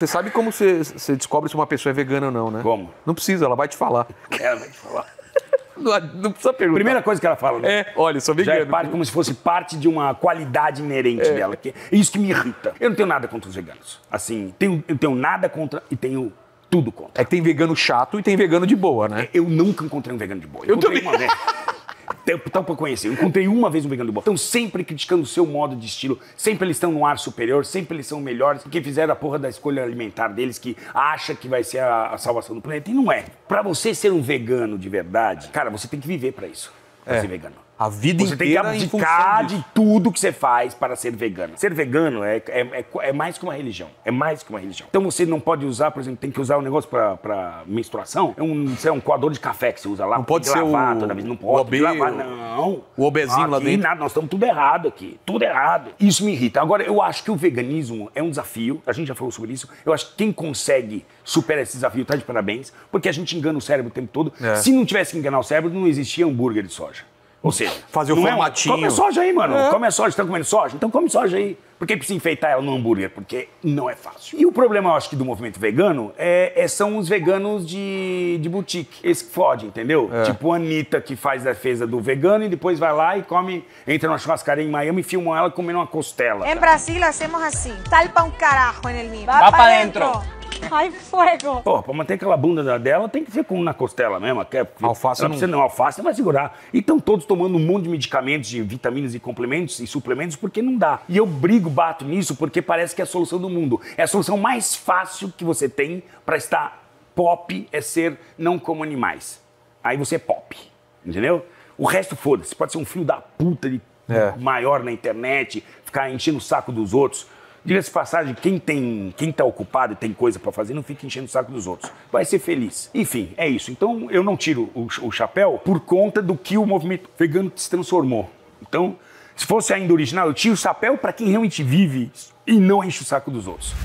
Você sabe como você, você descobre se uma pessoa é vegana ou não, né? Como? Não precisa, ela vai te falar. Ela vai te falar. Não, não precisa perguntar. Primeira coisa que ela fala, né? É, olha, sou Já é vegano. parte, como se fosse parte de uma qualidade inerente dela. Que é isso que me irrita. Eu não tenho nada contra os veganos. Assim, tenho, eu tenho nada contra e tenho tudo contra. É que tem vegano chato e tem vegano de boa, né? Eu nunca encontrei um vegano de boa. Eu encontrei também. uma vez. Então, pra conhecer, eu encontrei uma vez um vegano de boa. Estão sempre criticando o seu modo de estilo, sempre eles estão no ar superior, sempre eles são melhores, porque fizeram a porra da escolha alimentar deles, que acha que vai ser a, a salvação do planeta. E não é. Pra você ser um vegano de verdade, cara, você tem que viver pra isso. Pra É. ser vegano. A vida Você tem que inteira em função abdicar de tudo que você faz para ser vegano. Ser vegano é, é, é, é mais que uma religião. É mais que uma religião. Então você não pode usar, por exemplo, tem que usar um negócio para menstruação. É um, sei lá, um coador de café que você usa lá. Não pode tem que ser lavar o- toda vez. Não o pode tem que obê- lavar, não. o obezinho lá aqui, dentro. Nada, nós estamos tudo errado aqui. Tudo errado. Isso me irrita. Agora, eu acho que o veganismo é um desafio. A gente já falou sobre isso. Eu acho que quem consegue superar esse desafio tá de parabéns. Porque a gente engana o cérebro o tempo todo. É. Se não tivesse que enganar o cérebro, não existia hambúrguer de soja. Ou seja, Fazer o é um- formatinho. Come soja aí, mano. É. Come a soja. Estão comendo soja? Então come soja aí. Por que precisa enfeitar ela no hambúrguer? Porque não é fácil. E o problema, eu acho que, do movimento vegano é, é- são os veganos de, de boutique. Esse que fode, entendeu? É. Tipo a Anitta, que faz a defesa do vegano e depois vai lá e come, entra numa churrascaria em Miami e filmam ela comendo uma costela. En Brasil hacemos así. Talpa un carajo en el mío. Va pa' dentro. ¡Ay, fuego! Pô, pra manter aquela bunda da- dela, tem que ser com na costela mesmo. Que é, Alface não- precisa, não. Alface vai segurar. E estão todos tomando um monte de medicamentos, de vitaminas e complementos e suplementos, porque não dá. E eu brigo, bato nisso, porque parece que é a solução do mundo. É a solução mais fácil que você tem pra estar pop, é ser não como animais. Aí você é pop, entendeu? O resto, foda-se. Pode ser um filho da puta de É. maior na internet, ficar enchendo o saco dos outros. Diga-se passagem, quem tem, quem tá ocupado e tem coisa pra fazer, não fica enchendo o saco dos outros. Vai ser feliz. Enfim, é isso. Então eu não tiro o, o chapéu por conta do que o movimento vegano se transformou. Então, se fosse ainda original, eu tiro o chapéu pra quem realmente vive e não enche o saco dos outros.